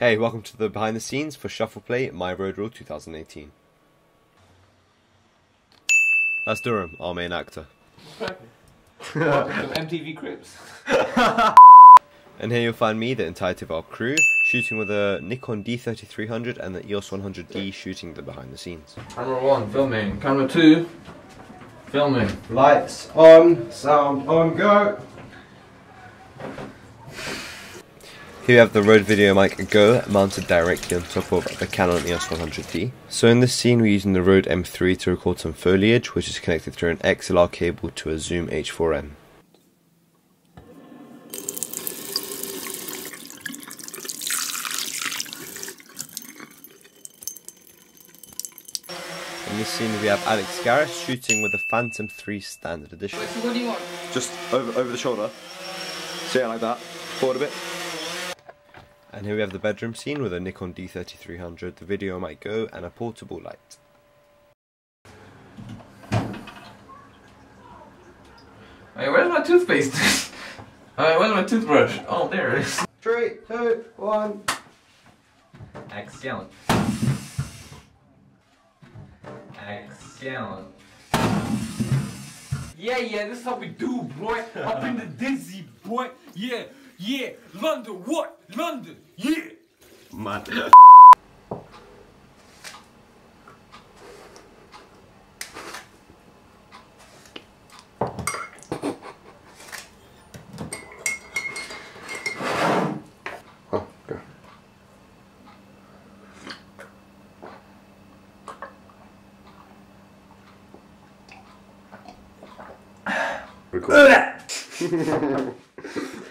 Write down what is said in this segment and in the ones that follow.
Hey, welcome to the behind the scenes for Shuffle Play My Rode Reel 2018. That's Durim, our main actor. Welcome to MTV Cribs. And here you'll find me, the entirety of our crew, shooting with a Nikon D3300 and the EOS 100D shooting the behind the scenes. Camera one, filming. Camera two, filming. Lights on, sound on, go! Here you have the Rode Video Mic Go mounted directly on top of the Canon EOS 100D. So in this scene we're using the Rode M3 to record some foliage which is connected through an XLR cable to a Zoom H4n. In this scene we have Alex Garris shooting with the Phantom 3 Standard Edition. So what do you want? Just over, over the shoulder. So yeah, like that. Forward a bit. And here we have the bedroom scene with a Nikon D3300, the Video Mic Go, and a portable light. Hey, where's my toothpaste? Alright, where's my toothbrush? Oh, there it is. Three, two, one. Excellent. Excellent. Yeah, yeah, this is how we do, boy. Up in the dizzy, boy. Yeah, yeah. London, what? London, yeah. Man.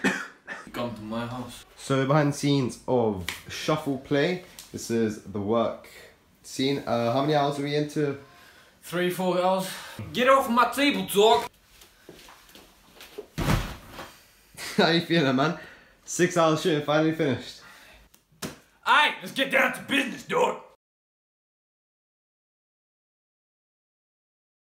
Come to my house. So behind the scenes of Shuffle Play, this is the work scene. Uh, how many hours are we into? Three, four hours. Get off my table, dog. how you feeling, man? Six hours shooting, finally finished. Alright, let's get down to business, dog.